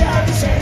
Information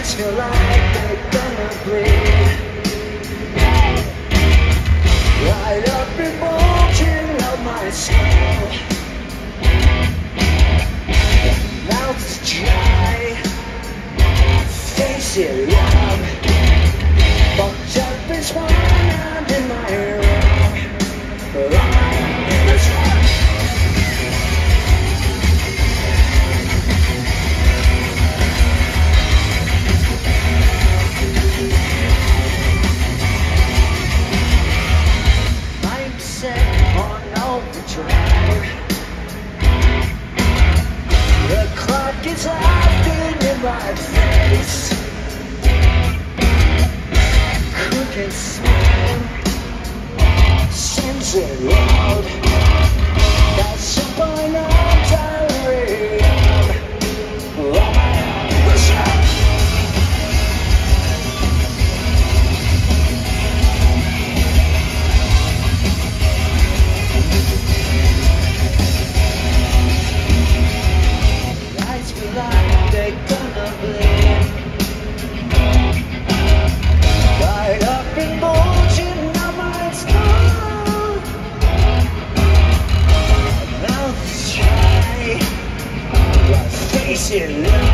I your life they're gonna breathe Light up emotion of my skull. Mouth is dry. Face it love. But up is one talking in my face. Crooked smile. Sends it loud. That's up by now Kitchen.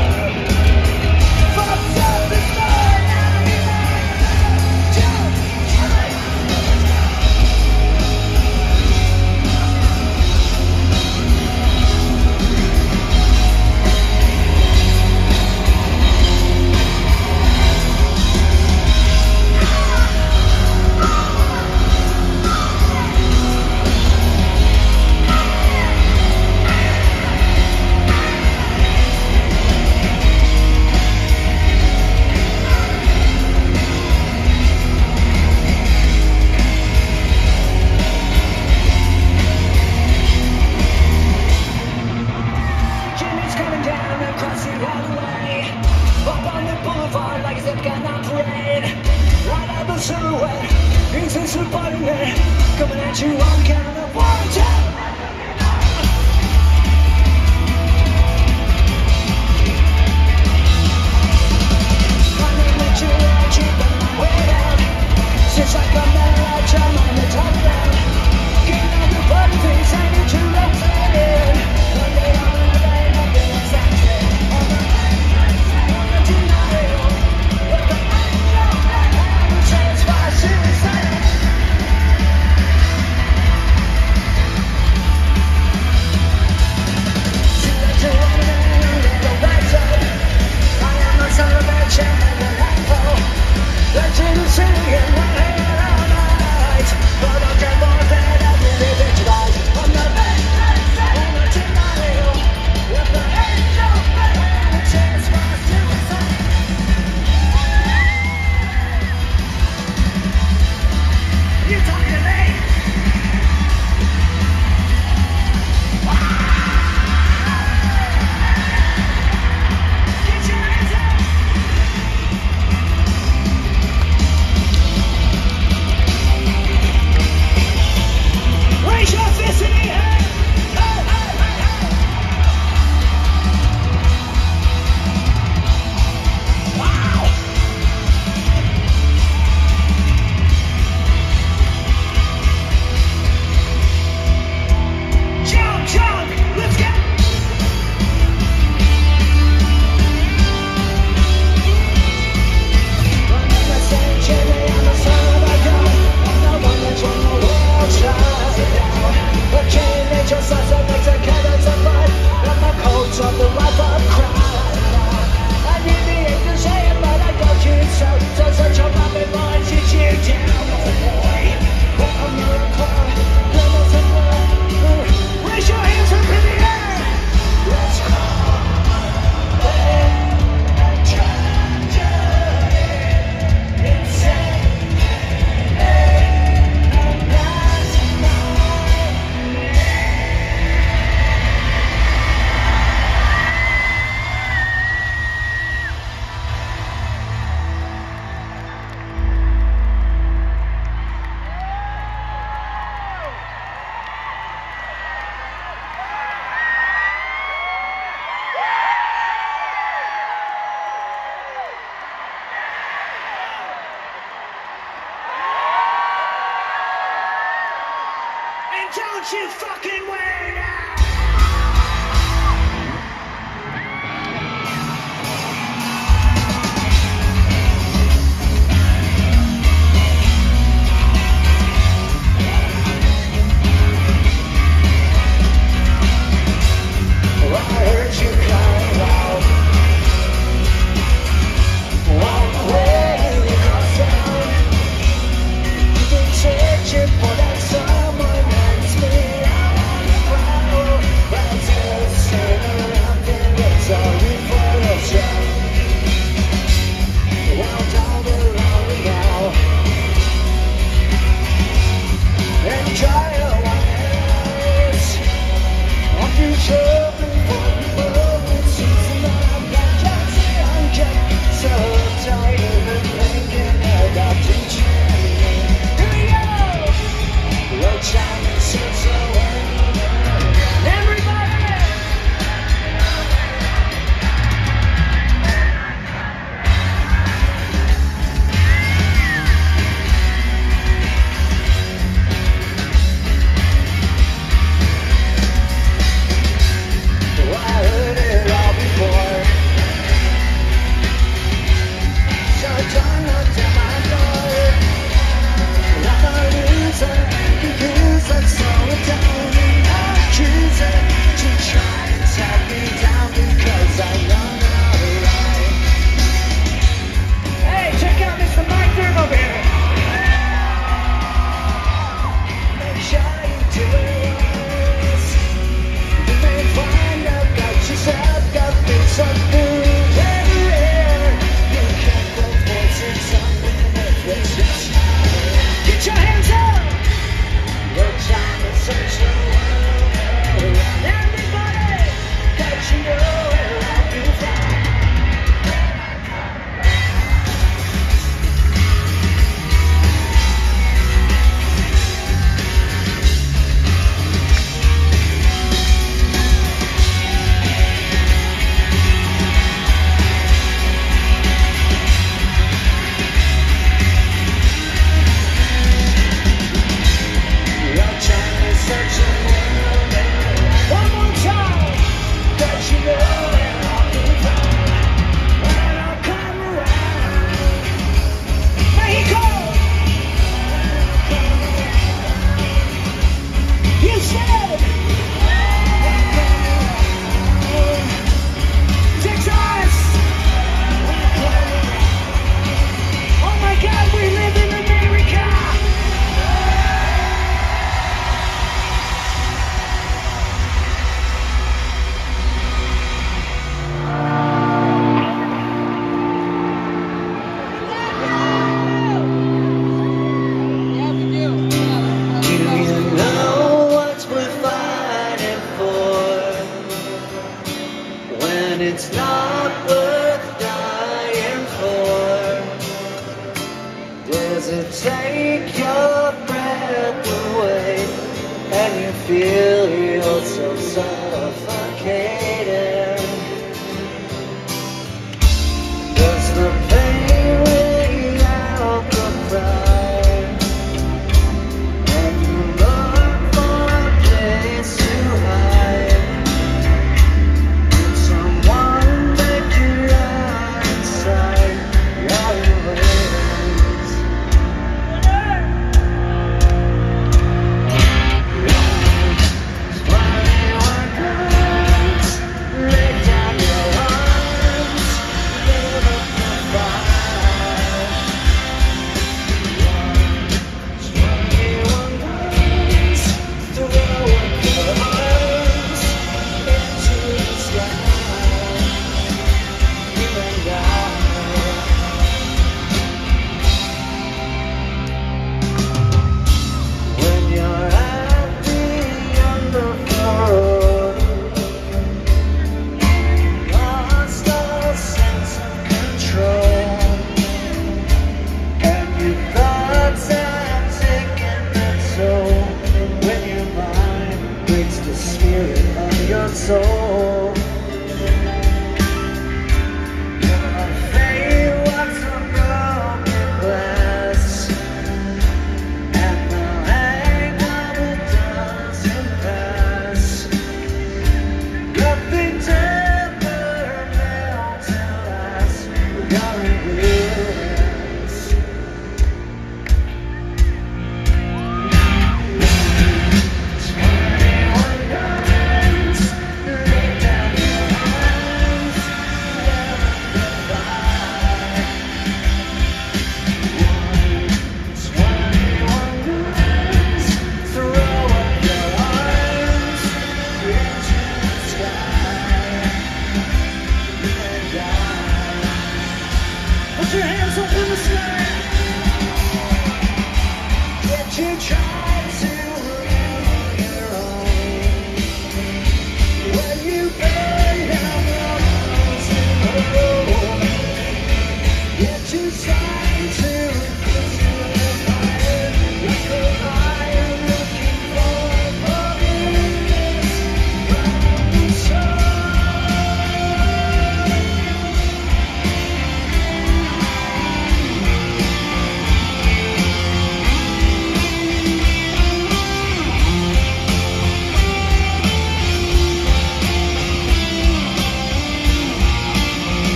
Thank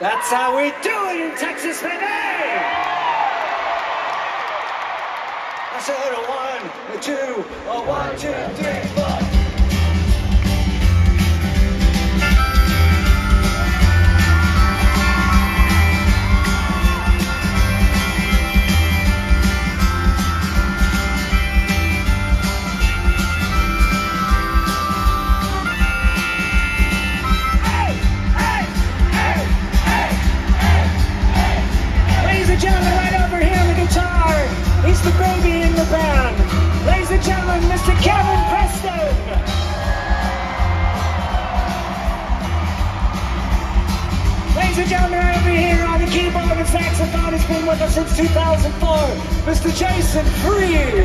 That's how we do it in Texas, baby! I said a one, a two, a one, two, three, four. Baby in the band. Ladies and gentlemen, Mr. Kevin Preston. Ladies and gentlemen, over here on the keyboard and saxophone, he's been with us since 2004, Mr. Jason Freese.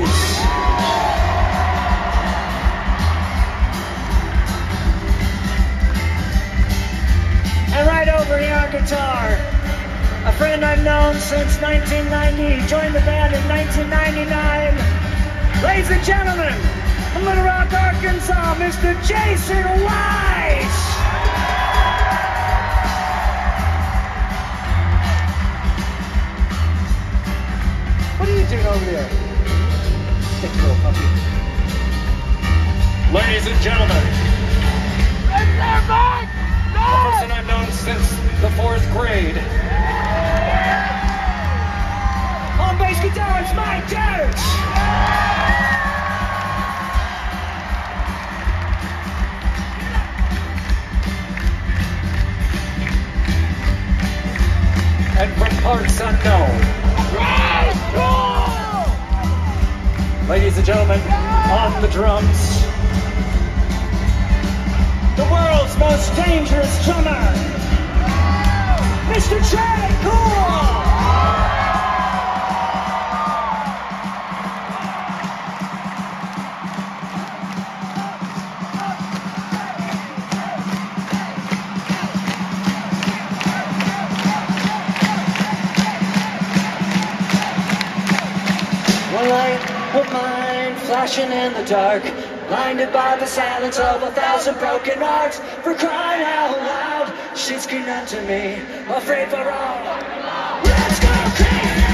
And right over here on guitar, friend I've known since 1990. Joined the band in 1999. Ladies and gentlemen, from Little Rock, Arkansas, Mr. Jason White. What are you doing over there? A little puppy. Ladies and gentlemen, a person I've known since the fourth grade. Bass guitar, it's Mike Church. And from parts unknown. Ladies and gentlemen, on the drums, The world's most dangerous drummer, Mr. Tré Cool. Mine flashing in the dark, blinded by the silence of a thousand broken hearts. For crying out loud, she screamed out to me, afraid for all. Let's go crazy!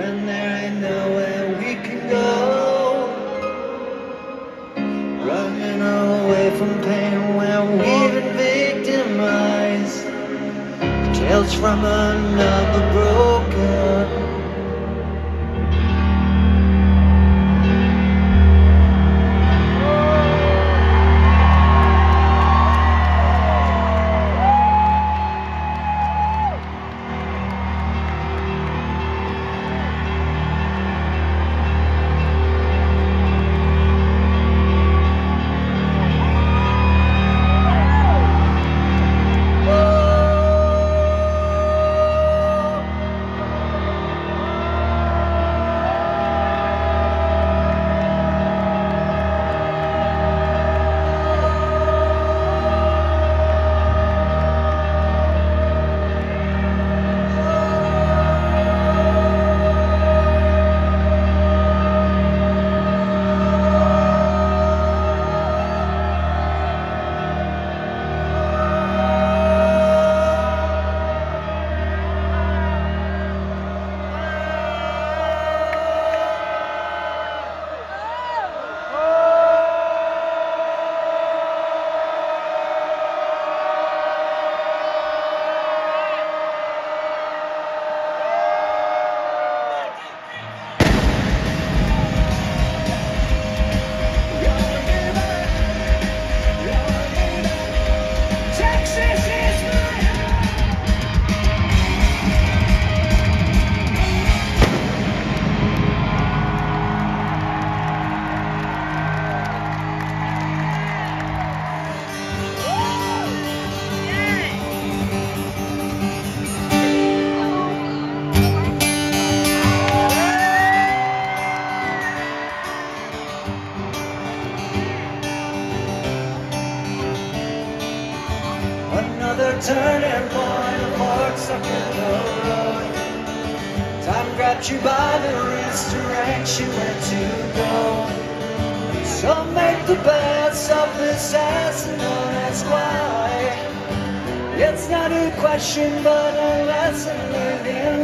When there ain't nowhere we can go. Running away from pain where we've been victimized. Tales from another broken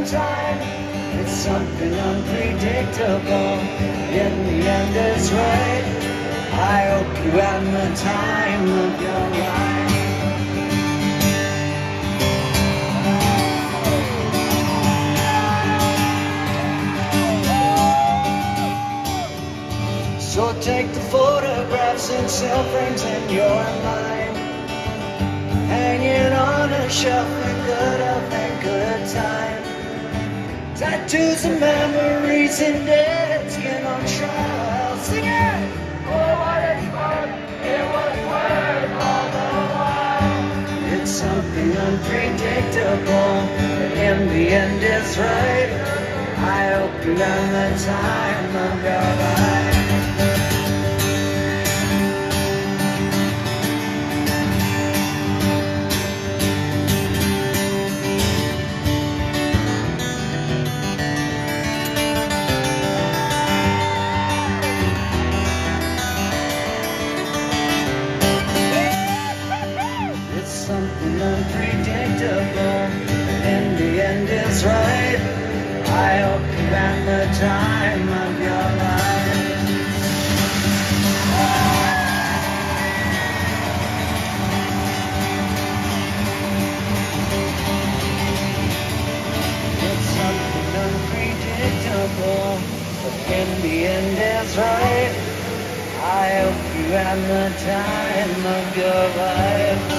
time. It's something unpredictable. In the end, it's right. I hope you had the time of your life. So take the photographs and cell frames in your mind. Hanging on a shelf in good health and good time. Tattoos and memories in dead skin on trial. Sing it! Oh, what it's worth, it was worth all the while. It's something unpredictable, but in the end it's right. I hope you learn the time of your life. It's right. I hope you had the time of your life.